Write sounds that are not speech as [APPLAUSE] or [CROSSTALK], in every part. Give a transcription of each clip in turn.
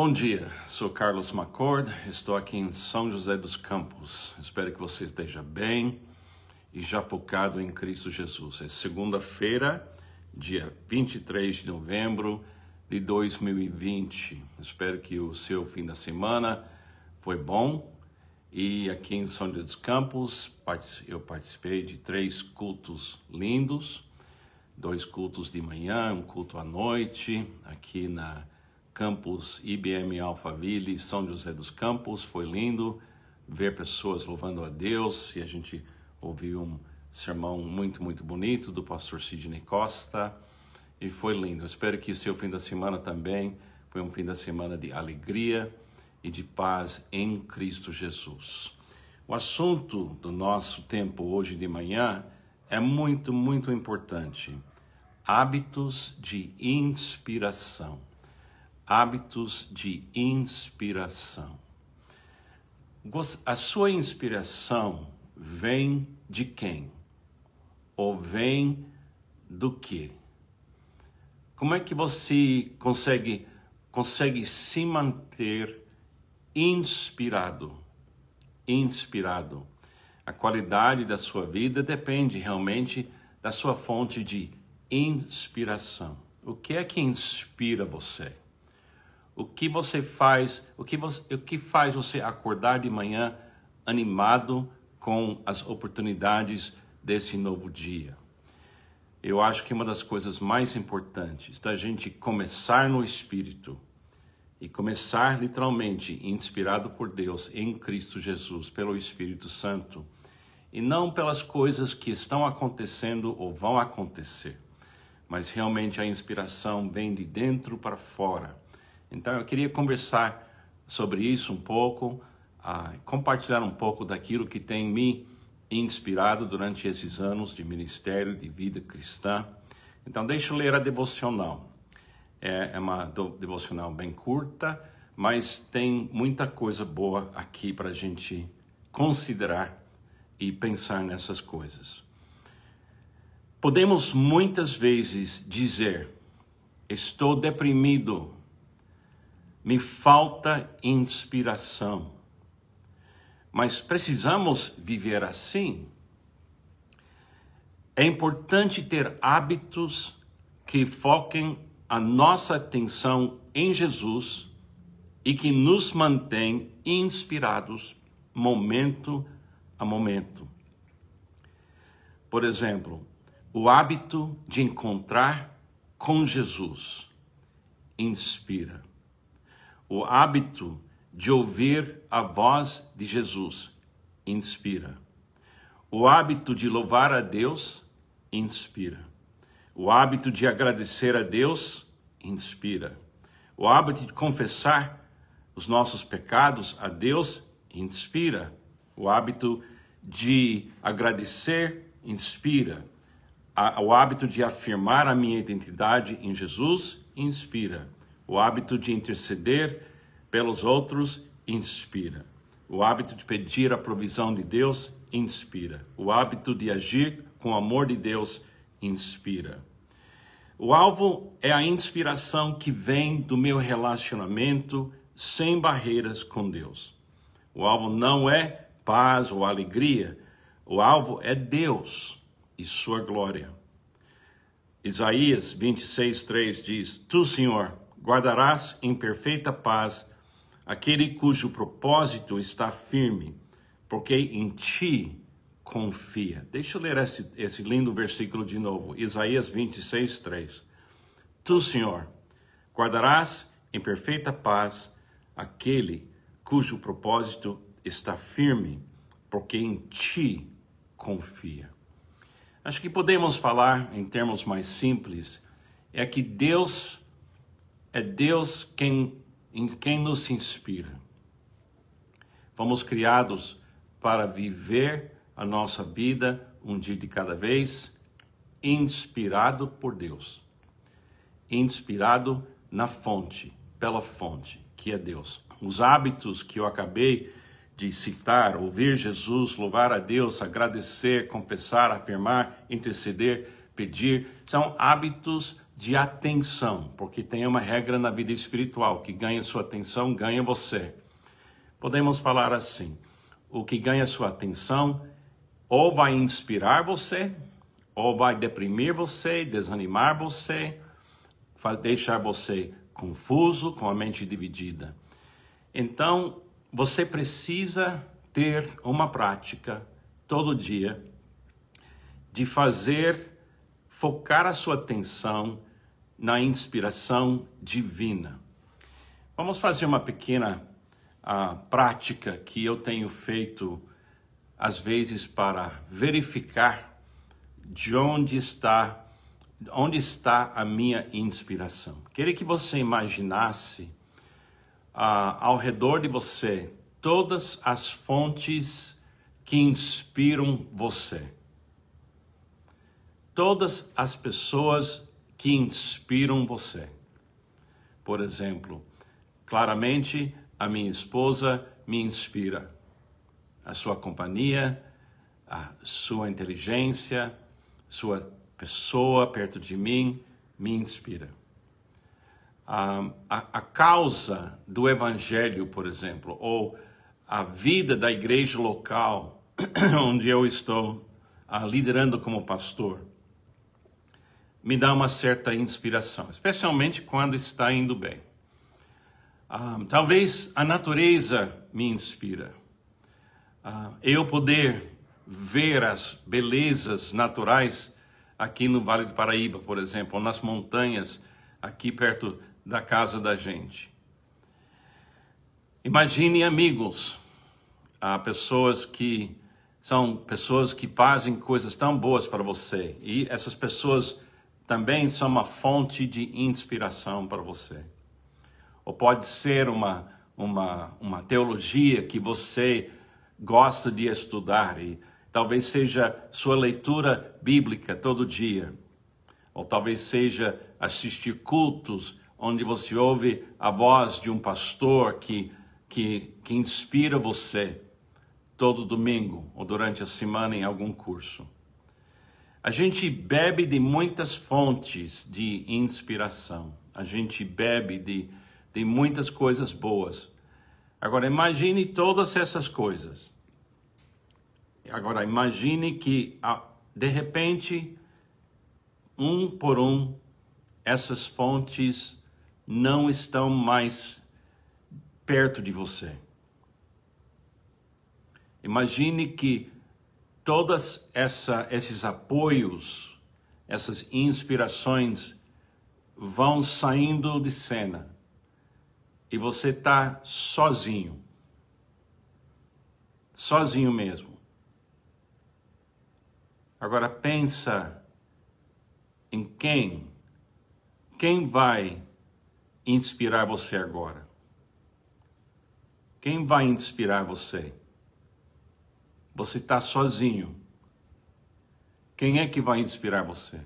Bom dia, sou Carlos McCord, estou aqui em São José dos Campos. Espero que você esteja bem e já focado em Cristo Jesus. É segunda-feira, dia 23 de novembro de 2020. Espero que o seu fim da semana foi bom. E aqui em São José dos Campos, eu participei de três cultos lindos, dois cultos de manhã, um culto à noite, aqui na campus IBM Alphaville, São José dos Campos. Foi lindo ver pessoas louvando a Deus e a gente ouviu um sermão muito, muito bonito do pastor Sidney Costa e foi lindo. Eu espero que o seu fim da semana também foi um fim da semana de alegria e de paz em Cristo Jesus. O assunto do nosso tempo hoje de manhã é muito, muito importante. Hábitos de inspiração hábitos de inspiração. A sua inspiração vem de quem? Ou vem do que? Como é que você consegue consegue se manter inspirado? Inspirado. A qualidade da sua vida depende realmente da sua fonte de inspiração. O que é que inspira você? O que você faz, o que, você, o que faz você acordar de manhã animado com as oportunidades desse novo dia? Eu acho que uma das coisas mais importantes da gente começar no Espírito e começar literalmente inspirado por Deus em Cristo Jesus, pelo Espírito Santo, e não pelas coisas que estão acontecendo ou vão acontecer, mas realmente a inspiração vem de dentro para fora então eu queria conversar sobre isso um pouco, uh, compartilhar um pouco daquilo que tem me inspirado durante esses anos de ministério, de vida cristã. Então deixa eu ler a devocional. É, é uma devocional bem curta, mas tem muita coisa boa aqui para a gente considerar e pensar nessas coisas. Podemos muitas vezes dizer: estou deprimido, me falta inspiração. Mas precisamos viver assim. É importante ter hábitos que foquem a nossa atenção em Jesus e que nos mantém inspirados momento a momento. Por exemplo, o hábito de encontrar com Jesus inspira o hábito de ouvir a voz de Jesus inspira. O hábito de louvar a Deus inspira. O hábito de agradecer a Deus inspira. O hábito de confessar os nossos pecados a Deus inspira. O hábito de agradecer inspira. O hábito de afirmar a minha identidade em Jesus inspira. O hábito de interceder pelos outros inspira. O hábito de pedir a provisão de Deus inspira. O hábito de agir com o amor de Deus inspira. O alvo é a inspiração que vem do meu relacionamento sem barreiras com Deus. O alvo não é paz ou alegria, o alvo é Deus e sua glória. Isaías 26, 3 diz: Tu, Senhor, guardarás em perfeita paz aquele cujo propósito está firme, porque em ti confia. Deixa eu ler esse, esse lindo versículo de novo, Isaías 26, 3. Tu, Senhor, guardarás em perfeita paz aquele cujo propósito está firme, porque em ti confia. Acho que podemos falar em termos mais simples, é que Deus é Deus quem, quem nos inspira. Fomos criados para viver a nossa vida um dia de cada vez, inspirado por Deus. Inspirado na fonte, pela fonte, que é Deus. Os hábitos que eu acabei de citar, ouvir Jesus, louvar a Deus, agradecer, confessar, afirmar, interceder, pedir, são hábitos de atenção, porque tem uma regra na vida espiritual: que ganha sua atenção, ganha você. Podemos falar assim: o que ganha sua atenção ou vai inspirar você, ou vai deprimir você, desanimar você, deixar você confuso, com a mente dividida. Então, você precisa ter uma prática todo dia de fazer focar a sua atenção na inspiração divina. Vamos fazer uma pequena uh, prática que eu tenho feito às vezes para verificar de onde está onde está a minha inspiração. Queria que você imaginasse uh, ao redor de você todas as fontes que inspiram você. Todas as pessoas que inspiram você. Por exemplo, claramente a minha esposa me inspira. A sua companhia, a sua inteligência, sua pessoa perto de mim me inspira. A, a, a causa do evangelho, por exemplo, ou a vida da igreja local [CLEARS THROAT] onde eu estou liderando como pastor, me dá uma certa inspiração, especialmente quando está indo bem. Uh, talvez a natureza me inspira. Uh, eu poder ver as belezas naturais aqui no Vale do Paraíba, por exemplo, ou nas montanhas aqui perto da casa da gente. Imagine amigos, há pessoas que são pessoas que fazem coisas tão boas para você e essas pessoas também são uma fonte de inspiração para você. Ou pode ser uma uma uma teologia que você gosta de estudar e talvez seja sua leitura bíblica todo dia. Ou talvez seja assistir cultos onde você ouve a voz de um pastor que que, que inspira você todo domingo ou durante a semana em algum curso. A gente bebe de muitas fontes de inspiração. A gente bebe de, de muitas coisas boas. Agora imagine todas essas coisas. Agora imagine que ah, de repente um por um essas fontes não estão mais perto de você. Imagine que todos esses apoios, essas inspirações vão saindo de cena e você está sozinho. Sozinho mesmo. Agora pensa em quem, quem vai inspirar você agora? Quem vai inspirar você? Você está sozinho. Quem é que vai inspirar você?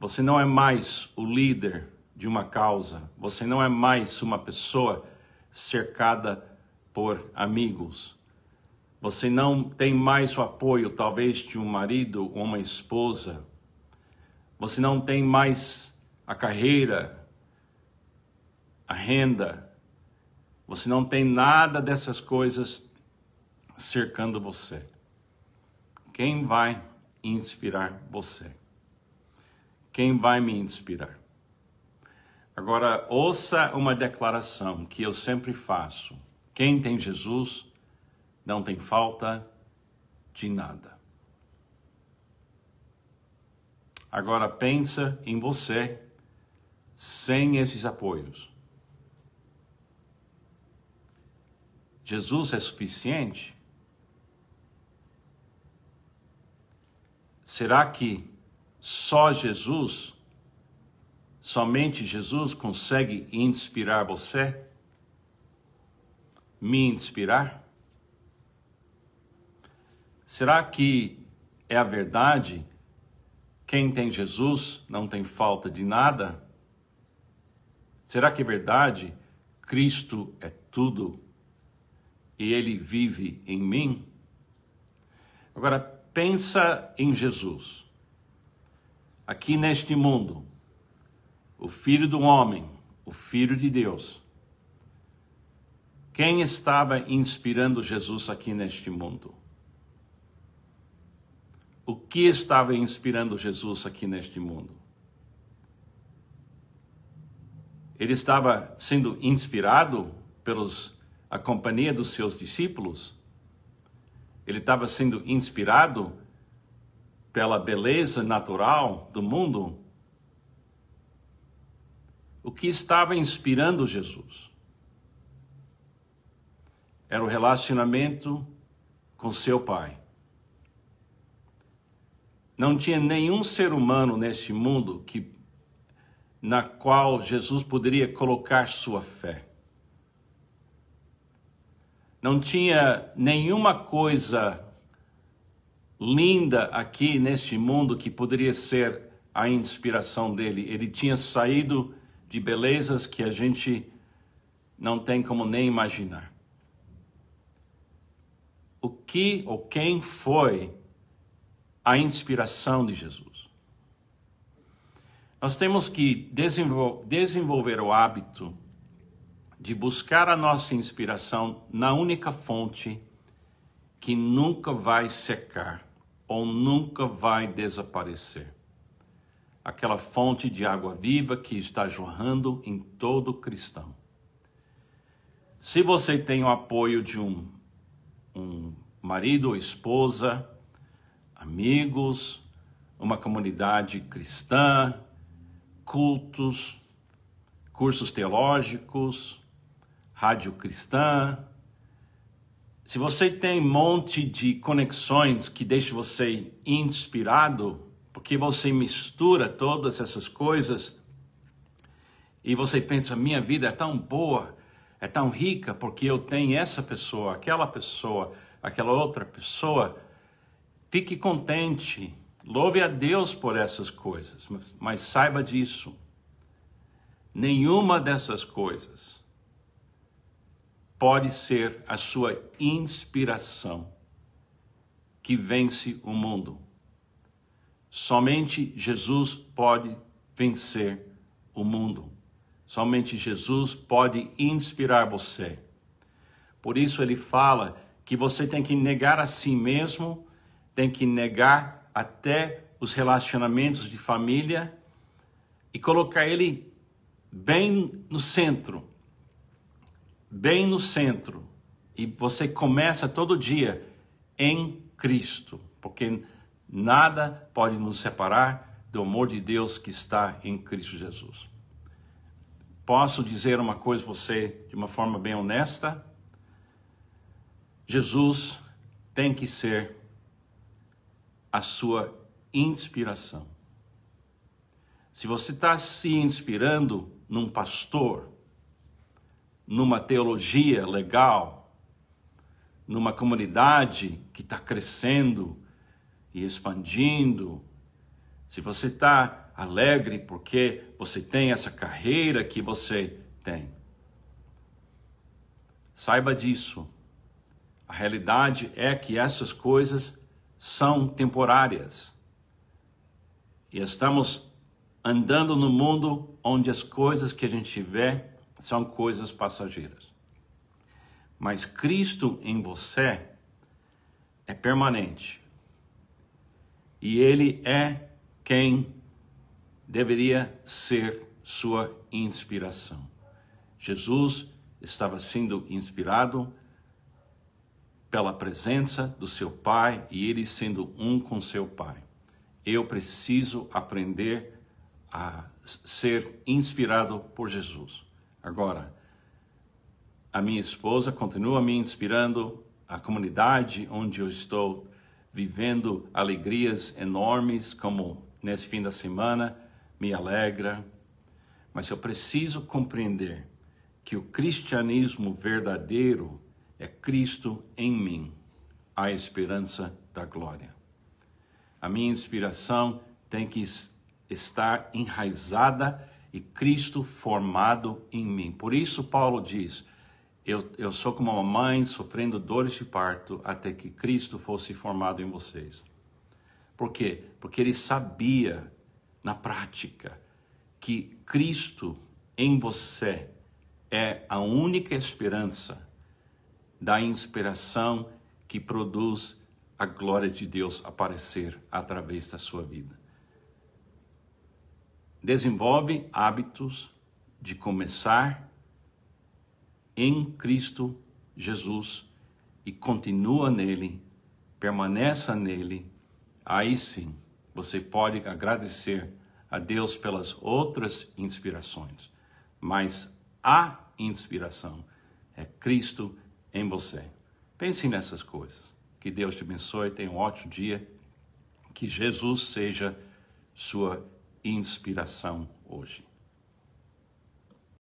Você não é mais o líder de uma causa. Você não é mais uma pessoa cercada por amigos. Você não tem mais o apoio, talvez, de um marido ou uma esposa. Você não tem mais a carreira, a renda, você não tem nada dessas coisas cercando você. Quem vai inspirar você? Quem vai me inspirar? Agora, ouça uma declaração que eu sempre faço: quem tem Jesus não tem falta de nada. Agora pensa em você sem esses apoios. Jesus é suficiente? Será que só Jesus, somente Jesus consegue inspirar você? Me inspirar? Será que é a verdade? Quem tem Jesus não tem falta de nada? Será que é verdade? Cristo é tudo e ele vive em mim? Agora pensa em Jesus. Aqui neste mundo, o Filho do Homem, o Filho de Deus. Quem estava inspirando Jesus aqui neste mundo? O que estava inspirando Jesus aqui neste mundo? Ele estava sendo inspirado pelos a companhia dos seus discípulos? Ele estava sendo inspirado pela beleza natural do mundo? O que estava inspirando Jesus? Era o relacionamento com seu Pai. Não tinha nenhum ser humano neste mundo que na qual Jesus poderia colocar sua fé. Não tinha nenhuma coisa linda aqui neste mundo que poderia ser a inspiração dele. Ele tinha saído de belezas que a gente não tem como nem imaginar. O que ou quem foi a inspiração de Jesus. Nós temos que desenvolver o hábito de buscar a nossa inspiração na única fonte que nunca vai secar ou nunca vai desaparecer. Aquela fonte de água viva que está jorrando em todo cristão. Se você tem o apoio de um, um marido ou esposa, amigos, uma comunidade cristã, cultos, cursos teológicos, rádio cristã. Se você tem um monte de conexões que deixa você inspirado, porque você mistura todas essas coisas e você pensa, minha vida é tão boa, é tão rica, porque eu tenho essa pessoa, aquela pessoa, aquela outra pessoa, Fique contente, louve a Deus por essas coisas, mas, saiba disso. Nenhuma dessas coisas pode ser a sua inspiração que vence o mundo. Somente Jesus pode vencer o mundo. Somente Jesus pode inspirar você. Por isso ele fala que você tem que negar a si mesmo tem que negar até os relacionamentos de família e colocar ele bem no centro. Bem no centro. E você começa todo dia em Cristo, porque nada pode nos separar do amor de Deus que está em Cristo Jesus. Posso dizer uma coisa a você de uma forma bem honesta? Jesus tem que ser a sua inspiração. Se você está se inspirando num pastor, numa teologia legal, numa comunidade que está crescendo e expandindo, se você está alegre porque você tem essa carreira que você tem, saiba disso. A realidade é que essas coisas são temporárias. E estamos andando no mundo onde as coisas que a gente vê são coisas passageiras. Mas Cristo em você é permanente. E Ele é quem deveria ser sua inspiração. Jesus estava sendo inspirado pela presença do seu Pai e ele sendo um com seu Pai. Eu preciso aprender a ser inspirado por Jesus. Agora, a minha esposa continua me inspirando, a comunidade onde eu estou vivendo alegrias enormes, como nesse fim da semana, me alegra. Mas eu preciso compreender que o cristianismo verdadeiro é Cristo em mim, a esperança da glória. A minha inspiração tem que estar enraizada e Cristo formado em mim. Por isso, Paulo diz: eu, eu sou como uma mãe sofrendo dores de parto até que Cristo fosse formado em vocês. Por quê? Porque ele sabia, na prática, que Cristo em você é a única esperança da inspiração que produz a glória de Deus aparecer através da sua vida. Desenvolve hábitos de começar em Cristo Jesus e continua nele, permaneça nele, aí sim você pode agradecer a Deus pelas outras inspirações, mas a inspiração é Cristo em você. Pense nessas coisas. Que Deus te abençoe, tenha um ótimo dia. Que Jesus seja sua inspiração hoje.